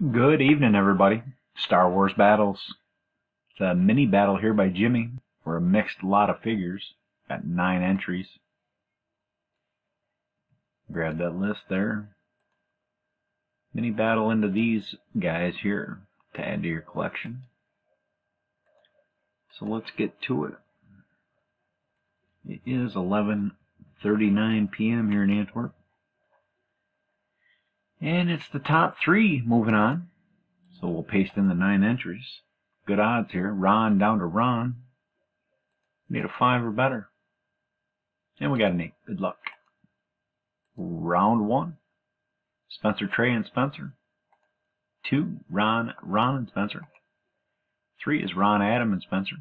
Good evening, everybody. Star Wars Battles. It's a mini battle here by Jimmy for a mixed lot of figures. Got nine entries. Grab that list there. Mini battle into these guys here to add to your collection. So let's get to it. It is 11:39 p.m. here in Antwerp. And it's the top three moving on. So we'll paste in the nine entries. Good odds here. Ron down to Ron. Need a five or better. And we got an eight. Good luck. Round one. Spencer, Trey, and Spencer. Two, Ron, Ron, and Spencer. Three is Ron, Adam, and Spencer.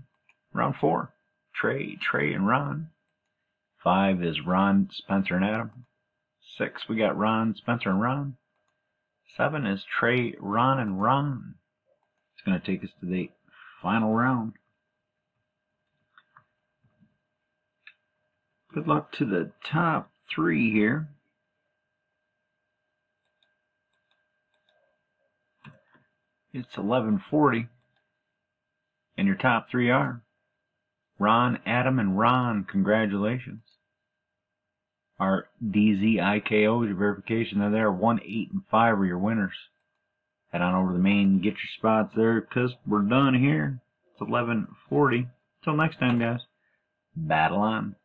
Round four, Trey, Trey, and Ron. Five is Ron, Spencer, and Adam. Six, we got Ron, Spencer, and Ron. Seven is Trey, Ron, and Ron. It's going to take us to the final round. Good luck to the top three here. It's 1140. And your top three are Ron, Adam, and Ron. Congratulations. Our DZIKO, your verification, they're there. 1, 8, and 5 are your winners. Head on over to the main, get your spots there, because we're done here. It's 1140. Till next time, guys. Battle on.